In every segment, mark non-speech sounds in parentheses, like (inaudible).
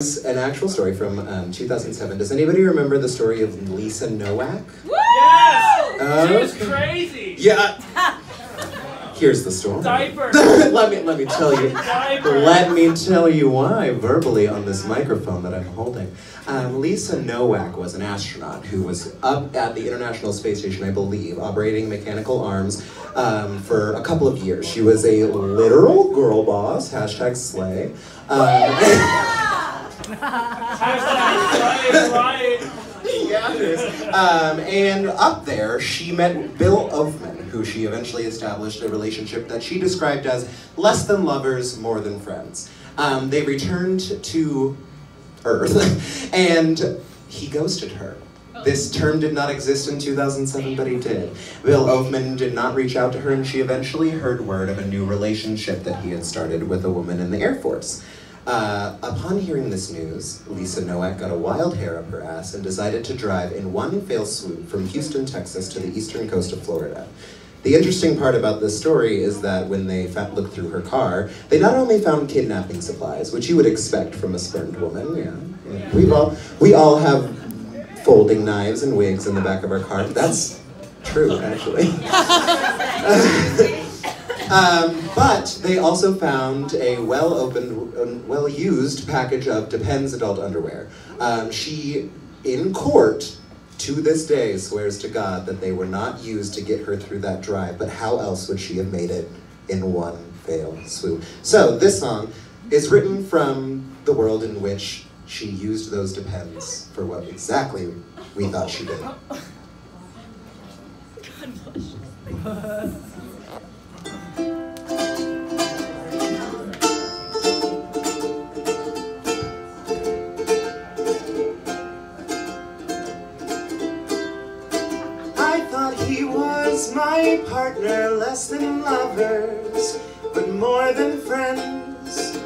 It's an actual story from um, 2007. Does anybody remember the story of Lisa Nowak? Yes! Uh, she was crazy! Yeah. Here's the story. Diaper! (laughs) let me let me tell you. Diaper! Let me tell you why verbally on this microphone that I'm holding. Um, Lisa Nowak was an astronaut who was up at the International Space Station, I believe, operating mechanical arms um, for a couple of years. She was a literal girl boss. Hashtag slay. Um, (laughs) Um, and up there, she met Bill Oafman, who she eventually established a relationship that she described as less than lovers, more than friends. Um, they returned to Earth, (laughs) and he ghosted her. This term did not exist in 2007, but he did. Bill Oafman did not reach out to her, and she eventually heard word of a new relationship that he had started with a woman in the Air Force. Uh, upon hearing this news, Lisa Nowak got a wild hair up her ass and decided to drive in one fell swoop from Houston, Texas to the eastern coast of Florida. The interesting part about this story is that when they looked through her car, they not only found kidnapping supplies, which you would expect from a spurned woman. Yeah, yeah. we've all we all have folding knives and wigs in the back of our car. That's true, actually. (laughs) (laughs) Um, but they also found a well-opened, well-used package of Depends adult underwear. Um, she, in court, to this day, swears to God that they were not used to get her through that drive, but how else would she have made it in one fail swoop? So this song is written from the world in which she used those Depends for what exactly we thought she did. (laughs) (laughs) thought he was my partner, less than lovers, but more than friends.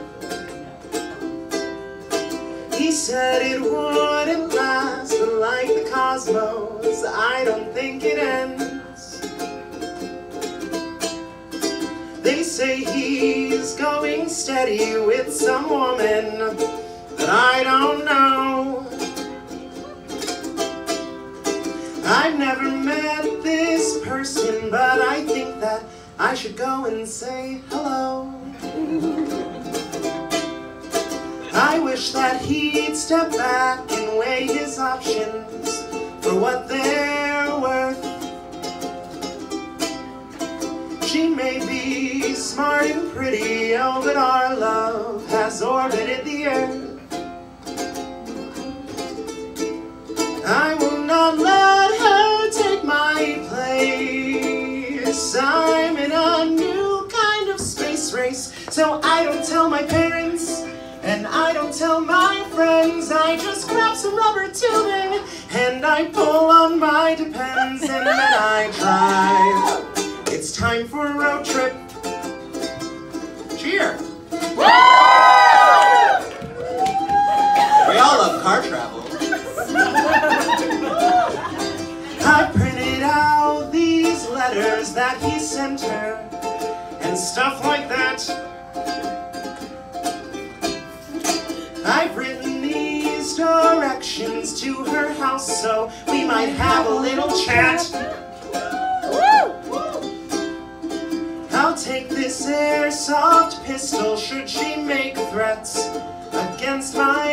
He said it wouldn't last, but like the cosmos, I don't think it ends. They say he's going steady with some woman that I don't know. I've never met this person, but I think that I should go and say hello. I wish that he'd step back and weigh his options for what they're worth. She may be smart and pretty, oh, but our love has orbited the earth. I I'm in a new kind of space race, so I don't tell my parents. And I don't tell my friends, I just grab some rubber tubing and I pull on my depends and then I drive. It's time for a road trip. Cheer! That he sent her and stuff like that. I've written these directions to her house so we might have a little chat. I'll take this airsoft pistol should she make threats against my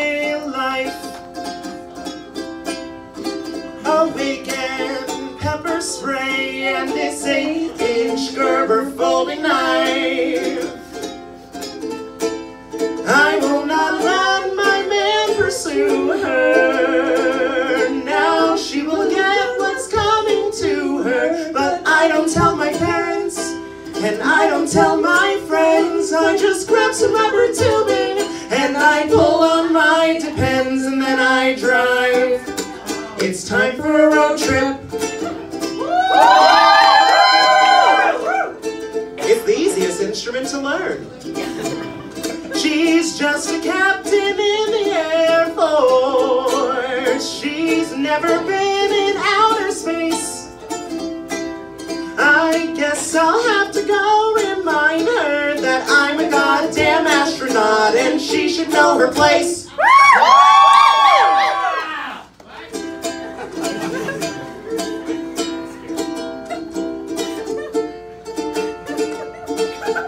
spray and this eight-inch Gerber folding knife. I will not let my man pursue her. Now she will get what's coming to her. But I don't tell my parents, and I don't tell my friends. I just grab some rubber tubing, and I pull on my depends, and then I drive. It's time for a road trip. Never been in outer space. I guess I'll have to go remind her that I'm a goddamn astronaut and she should know her place.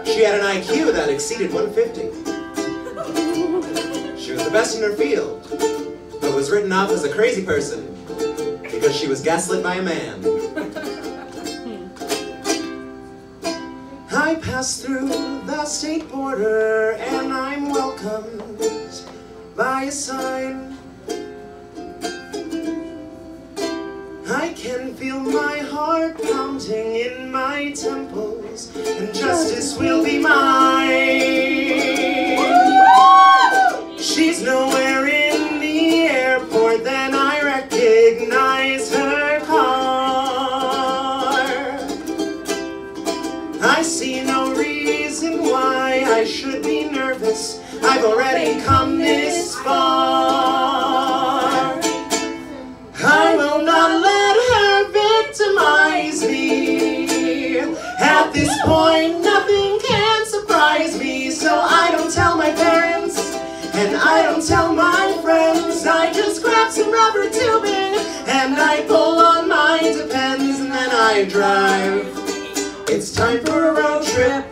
She had an IQ that exceeded 150. She was the best in her field written off as a crazy person because she was gaslit by a man. I pass through the state border and I'm welcomed by a sign. I can feel my heart pounding in my temples, and justice will be mine. I see no reason why I should be nervous. I've already come this far. I will not let her victimize me. At this point, nothing can surprise me, so I don't tell my parents and I don't tell my friends. I just grab some rubber tubing and I pull on my depends and then I drive. It's time for a road trip